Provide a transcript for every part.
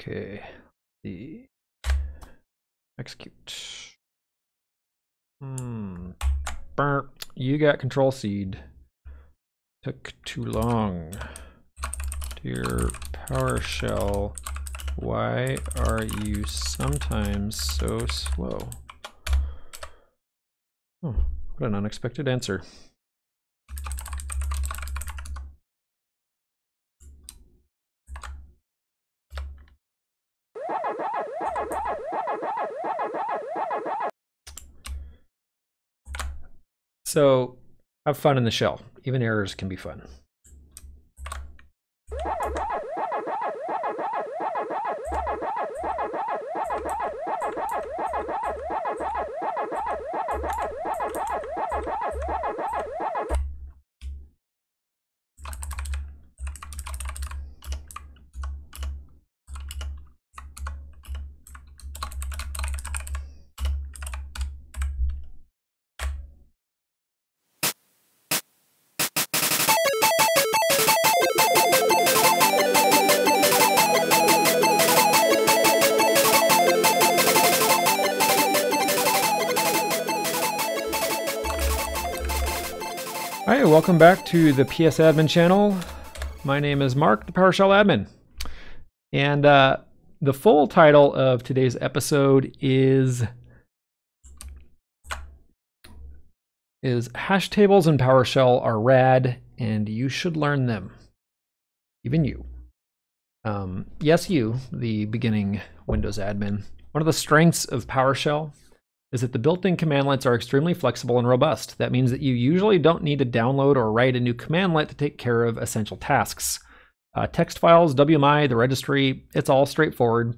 Okay, the execute. Hmm. You got control seed. Took too long. Dear PowerShell, why are you sometimes so slow? Oh, what an unexpected answer. So have fun in the shell. Even errors can be fun. Welcome back to the PS Admin channel. My name is Mark, the PowerShell admin. And uh, the full title of today's episode is is hash tables in PowerShell are rad and you should learn them. Even you. Um, yes, you, the beginning Windows admin. One of the strengths of PowerShell is that the built-in commandlets are extremely flexible and robust. That means that you usually don't need to download or write a new commandlet to take care of essential tasks. Uh, text files, WMI, the registry, it's all straightforward.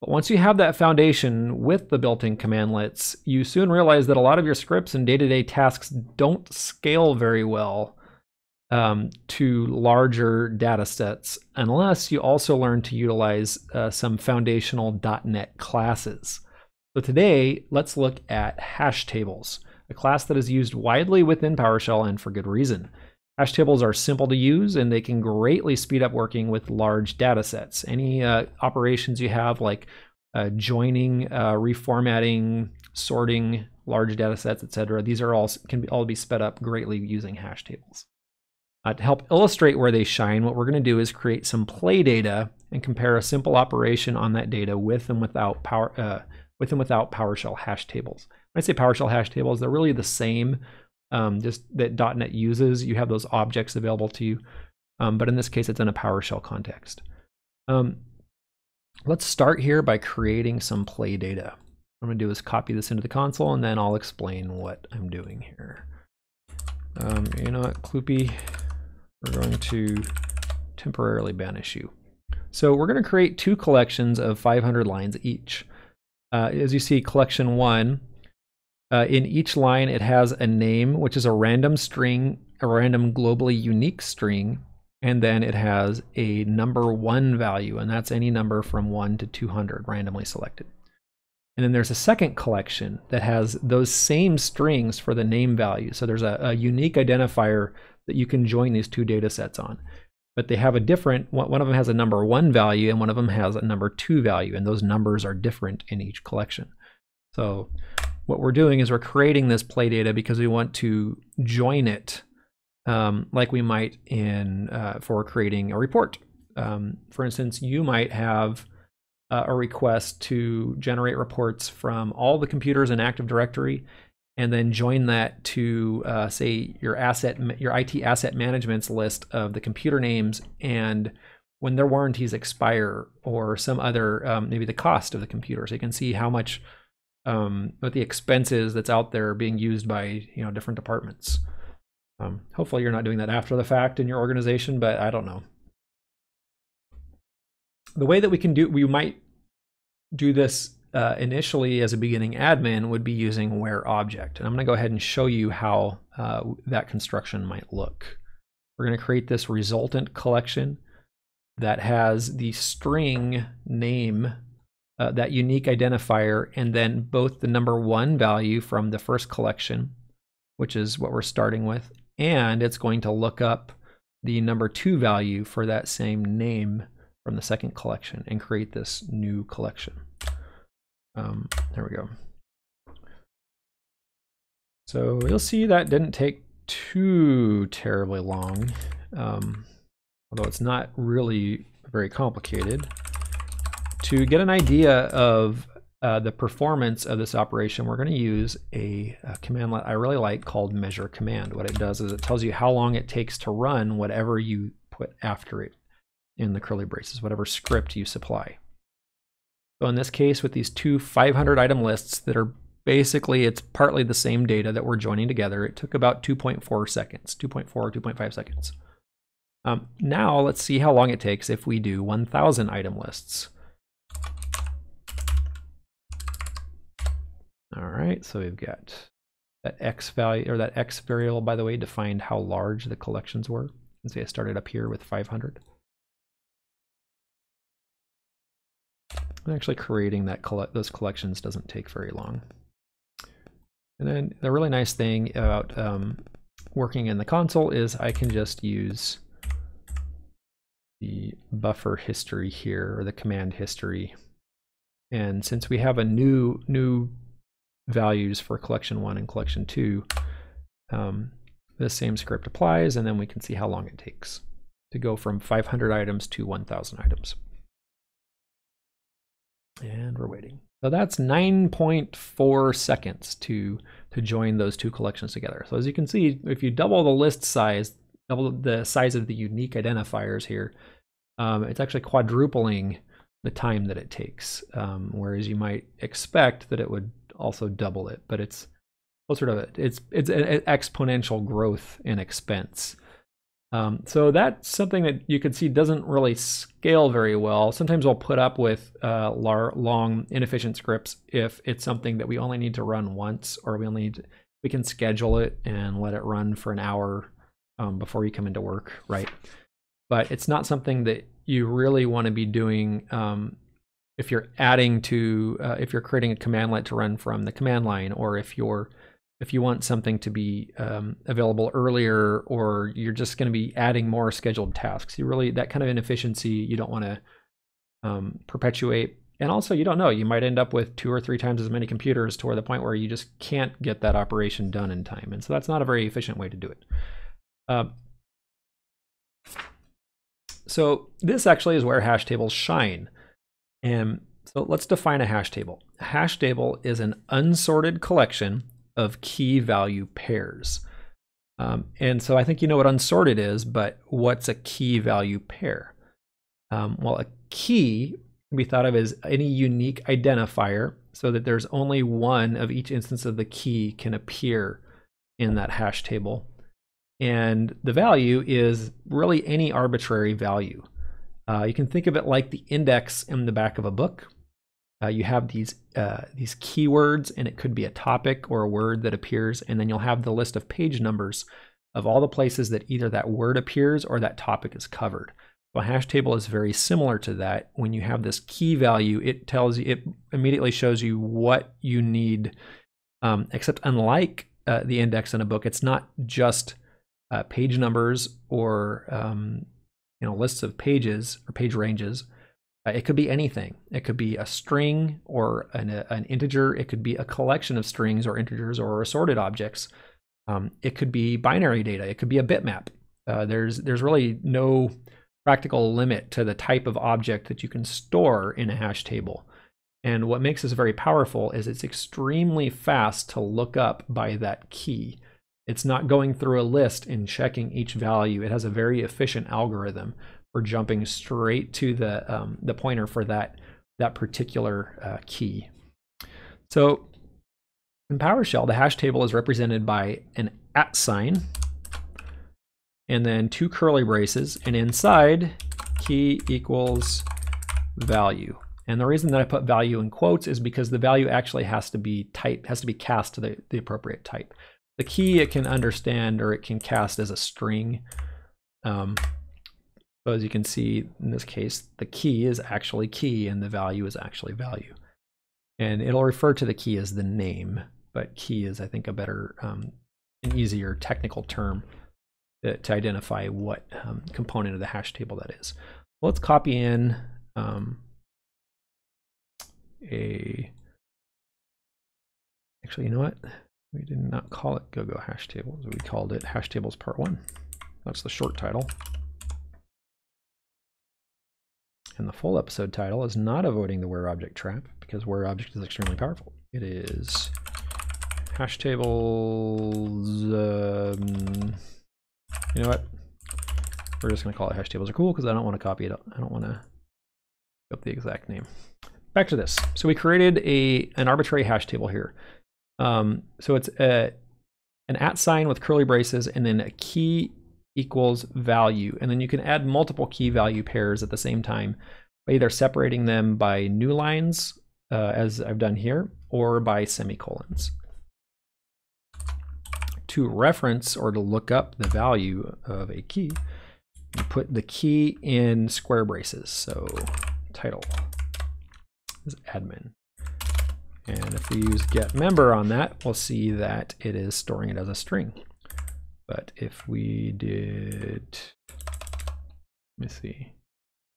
But once you have that foundation with the built-in commandlets, you soon realize that a lot of your scripts and day-to-day tasks don't scale very well um, to larger data sets unless you also learn to utilize uh, some foundational .NET classes. So today, let's look at hash tables, a class that is used widely within PowerShell and for good reason. Hash tables are simple to use and they can greatly speed up working with large data sets. Any uh, operations you have like uh, joining, uh, reformatting, sorting large data sets, etc. These are all can be, all be sped up greatly using hash tables. Uh, to help illustrate where they shine, what we're going to do is create some play data and compare a simple operation on that data with and without power uh, with and without PowerShell hash tables. When I say PowerShell hash tables, they're really the same, um, just that .NET uses. You have those objects available to you, um, but in this case, it's in a PowerShell context. Um, let's start here by creating some play data. What I'm to do is copy this into the console, and then I'll explain what I'm doing here. Um, you know what, Kloopy, we're going to temporarily banish you. So we're going to create two collections of 500 lines each. Uh, as you see, collection one, uh, in each line it has a name, which is a random string, a random globally unique string, and then it has a number one value, and that's any number from 1 to 200 randomly selected. And then there's a second collection that has those same strings for the name value. So there's a, a unique identifier that you can join these two data sets on but they have a different one of them has a number one value and one of them has a number two value and those numbers are different in each collection. So what we're doing is we're creating this play data because we want to join it um, like we might in uh, for creating a report. Um, for instance you might have uh, a request to generate reports from all the computers in active directory and then join that to uh, say your asset your IT asset management's list of the computer names and when their warranties expire or some other um, maybe the cost of the computer. So you can see how much um, what the expenses that's out there being used by you know different departments. Um, hopefully you're not doing that after the fact in your organization but I don't know. The way that we can do we might do this uh, initially as a beginning admin would be using where object. And I'm going to go ahead and show you how uh, that construction might look. We're going to create this resultant collection that has the string name, uh, that unique identifier, and then both the number one value from the first collection, which is what we're starting with, and it's going to look up the number two value for that same name from the second collection and create this new collection. Um, there we go. So you'll see that didn't take too terribly long, um, although it's not really very complicated. To get an idea of uh, the performance of this operation, we're going to use a, a command line I really like called measure command. What it does is it tells you how long it takes to run whatever you put after it in the curly braces, whatever script you supply. So in this case, with these two 500 item lists that are basically, it's partly the same data that we're joining together, it took about 2.4 seconds, 2.4 or 2.5 seconds. Um, now let's see how long it takes if we do 1,000 item lists. All right, so we've got that x value, or that x variable, by the way, defined how large the collections were. You can see I started up here with 500. And actually creating that coll those collections doesn't take very long. And then the really nice thing about um, working in the console is I can just use the buffer history here, or the command history. And since we have a new new values for collection one and collection two, um, the same script applies, and then we can see how long it takes to go from 500 items to 1,000 items. And we're waiting. So that's 9.4 seconds to, to join those two collections together. So as you can see, if you double the list size, double the size of the unique identifiers here, um, it's actually quadrupling the time that it takes. Um, whereas you might expect that it would also double it, but it's closer to it. It's it's an exponential growth in expense. Um, so that's something that you can see doesn't really scale very well. Sometimes we'll put up with uh, long, inefficient scripts if it's something that we only need to run once, or we only need to, we can schedule it and let it run for an hour um, before you come into work, right? But it's not something that you really want to be doing um, if you're adding to uh, if you're creating a commandlet to run from the command line or if you're if you want something to be um, available earlier or you're just going to be adding more scheduled tasks you really that kind of inefficiency you don't want to um, perpetuate. And also you don't know you might end up with two or three times as many computers to where the point where you just can't get that operation done in time. And so that's not a very efficient way to do it. Uh, so this actually is where hash tables shine. And so let's define a hash table. A hash table is an unsorted collection of key value pairs. Um, and so I think you know what unsorted is, but what's a key value pair? Um, well, a key can be thought of as any unique identifier so that there's only one of each instance of the key can appear in that hash table. And the value is really any arbitrary value. Uh, you can think of it like the index in the back of a book. Uh, you have these uh, these keywords, and it could be a topic or a word that appears, and then you'll have the list of page numbers of all the places that either that word appears or that topic is covered. A hash table is very similar to that. When you have this key value, it tells you, it immediately shows you what you need. Um, except unlike uh, the index in a book, it's not just uh, page numbers or um, you know lists of pages or page ranges. Uh, it could be anything. It could be a string or an, a, an integer. It could be a collection of strings or integers or assorted objects. Um, it could be binary data. It could be a bitmap. Uh, there's there's really no practical limit to the type of object that you can store in a hash table. And what makes this very powerful is it's extremely fast to look up by that key. It's not going through a list and checking each value. It has a very efficient algorithm for jumping straight to the, um, the pointer for that, that particular uh, key. So in PowerShell, the hash table is represented by an at sign and then two curly braces, and inside key equals value. And the reason that I put value in quotes is because the value actually has to be type, has to be cast to the, the appropriate type. The key it can understand or it can cast as a string. Um, so as you can see in this case, the key is actually key and the value is actually value. And it'll refer to the key as the name, but key is, I think, a better, um, an easier technical term to, to identify what um, component of the hash table that is. let's copy in um, a, actually, you know what? We did not call it GoGo hash tables. We called it hash tables part one. That's the short title. And the full episode title is not avoiding the where object trap because where object is extremely powerful. It is hash tables. Um, you know what? We're just going to call it hash tables are cool because I don't want to copy it. I don't want to up the exact name. Back to this. So we created a an arbitrary hash table here. Um, so it's a, an at sign with curly braces and then a key equals value. And then you can add multiple key value pairs at the same time by either separating them by new lines, uh, as I've done here, or by semicolons. To reference or to look up the value of a key, you put the key in square braces. So title is admin. And if we use get member on that, we'll see that it is storing it as a string. But if we did, let me see,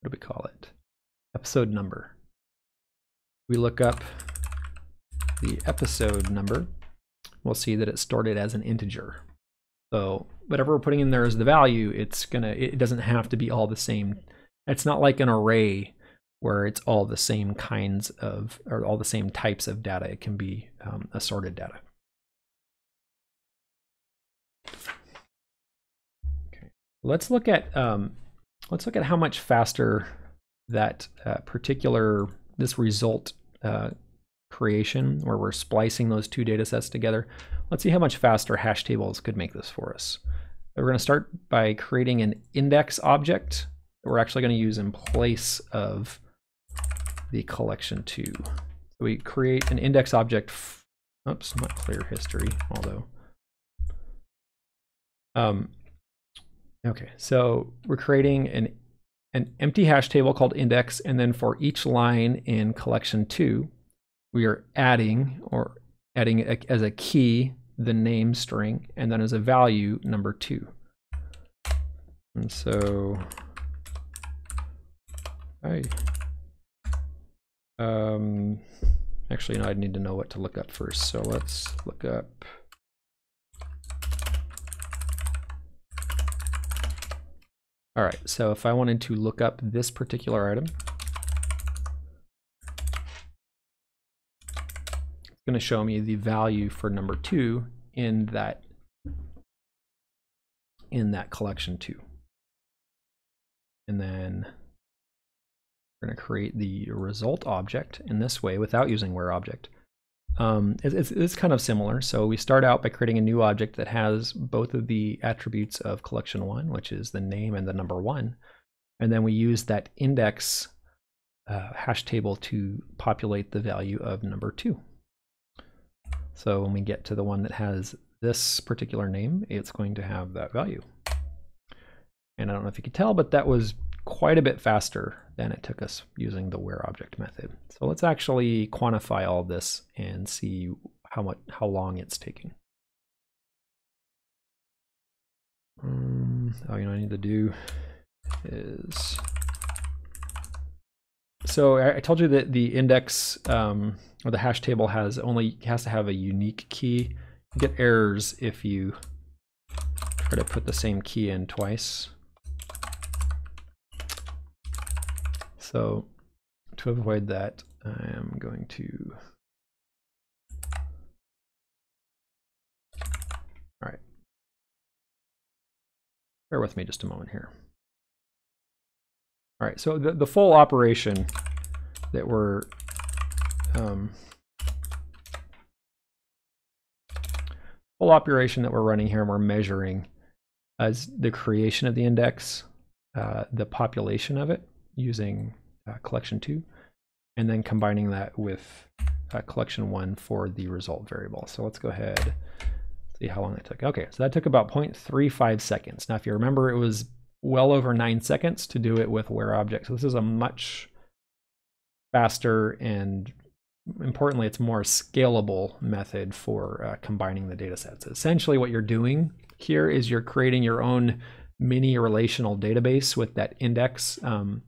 what do we call it? Episode number. We look up the episode number, we'll see that it's stored it as an integer. So whatever we're putting in there as the value, it's gonna, it doesn't have to be all the same. It's not like an array where it's all the same kinds of, or all the same types of data. It can be um, assorted data. Let's look at um, let's look at how much faster that uh, particular this result uh, creation, where we're splicing those two data sets together. Let's see how much faster hash tables could make this for us. We're going to start by creating an index object that we're actually going to use in place of the collection two. So we create an index object. Oops, not clear history, although. Um, okay, so we're creating an an empty hash table called index, and then for each line in collection two, we are adding or adding a, as a key the name string, and then as a value number two. And so, I um, actually, no, I'd need to know what to look up first. So let's look up. All right, so if I wanted to look up this particular item, it's going to show me the value for number two in that in that collection two. And then we're to create the result object in this way without using where object. Um, it's, it's, kind of similar. So we start out by creating a new object that has both of the attributes of collection one, which is the name and the number one. And then we use that index uh, hash table to populate the value of number two. So when we get to the one that has this particular name, it's going to have that value. And I don't know if you could tell, but that was quite a bit faster than it took us using the where object method. So let's actually quantify all this and see how much how long it's taking. Um, oh, you know, I need to do is so I, I told you that the index um, or the hash table has only has to have a unique key. You get errors if you try to put the same key in twice. So to avoid that, I am going to All right. Bear with me just a moment here. All right, so the, the full operation that we're um, full operation that we're running here and we're measuring as the creation of the index, uh, the population of it, using uh, collection two, and then combining that with uh, collection one for the result variable. So let's go ahead, see how long that took. Okay, so that took about 0.35 seconds. Now, if you remember, it was well over nine seconds to do it with where object. So this is a much faster and importantly, it's more scalable method for uh, combining the data sets. Essentially what you're doing here is you're creating your own mini relational database with that index um,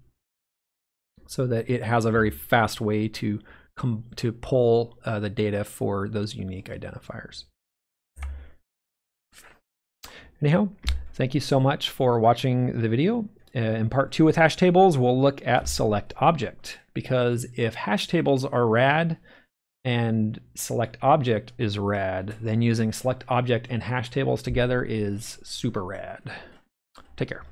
so that it has a very fast way to come to pull uh, the data for those unique identifiers. Anyhow, thank you so much for watching the video. Uh, in part two with hash tables, we'll look at select object because if hash tables are rad and select object is rad, then using select object and hash tables together is super rad. Take care.